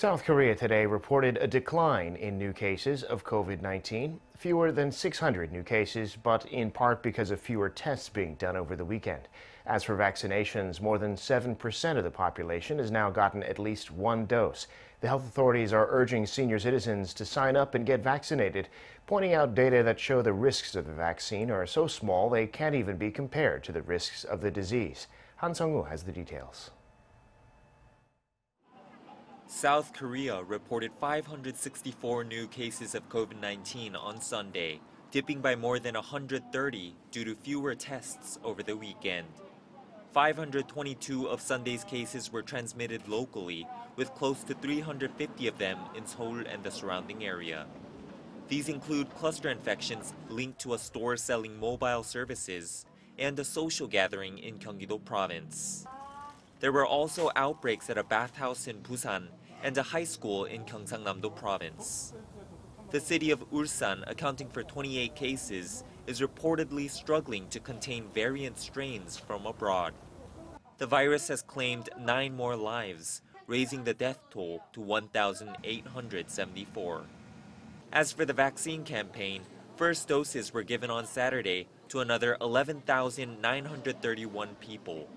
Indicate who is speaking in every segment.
Speaker 1: South Korea today reported a decline in new cases of COVID 19, fewer than 600 new cases, but in part because of fewer tests being done over the weekend. As for vaccinations, more than 7% of the population has now gotten at least one dose. The health authorities are urging senior citizens to sign up and get vaccinated, pointing out data that show the risks of the vaccine are so small they can't even be compared to the risks of the disease. Han Seong-woo has the details.
Speaker 2: South Korea reported 564 new cases of COVID 19 on Sunday, dipping by more than 130 due to fewer tests over the weekend. 522 of Sunday's cases were transmitted locally, with close to 350 of them in Seoul and the surrounding area. These include cluster infections linked to a store selling mobile services and a social gathering in Gyeonggi-do province. There were also outbreaks at a bathhouse in Busan and a high school in Gyeongsangnam-do province. The city of Ulsan, accounting for 28 cases, is reportedly struggling to contain variant strains from abroad. The virus has claimed nine more lives, raising the death toll to 1,874. As for the vaccine campaign, first doses were given on Saturday to another 11,931 people.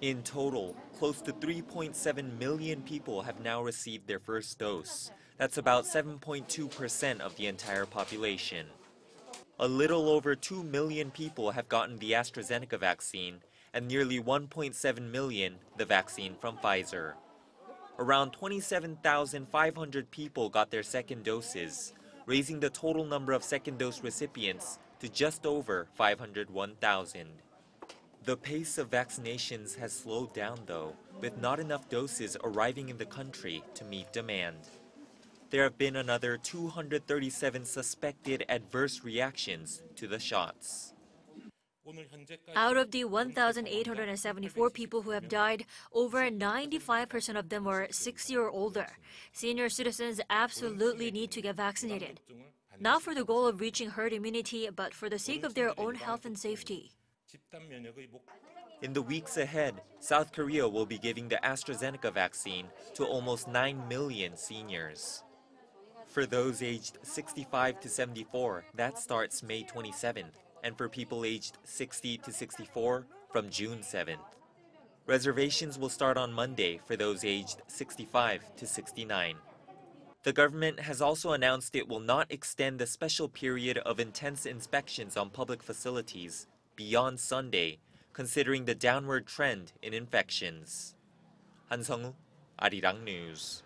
Speaker 2: In total, close to 3.7 million people have now received their first dose. That's about 7.2% of the entire population. A little over 2 million people have gotten the AstraZeneca vaccine, and nearly 1.7 million the vaccine from Pfizer. Around 27,500 people got their second doses, raising the total number of second dose recipients to just over 501,000. The pace of vaccinations has slowed down, though, with not enough doses arriving in the country to meet demand. There have been another 237 suspected adverse reactions to the shots.
Speaker 3: Out of the 1,874 people who have died, over 95% of them were 60 or older. Senior citizens absolutely need to get vaccinated. Not for the goal of reaching herd immunity, but for the sake of their own health and safety.
Speaker 2: In the weeks ahead, South Korea will be giving the AstraZeneca vaccine to almost 9 million seniors. For those aged 65 to 74, that starts May 27th, and for people aged 60 to 64, from June 7th. Reservations will start on Monday for those aged 65 to 69. The government has also announced it will not extend the special period of intense inspections on public facilities beyond Sunday, considering the downward trend in infections. 한성우, 아리랑 뉴스.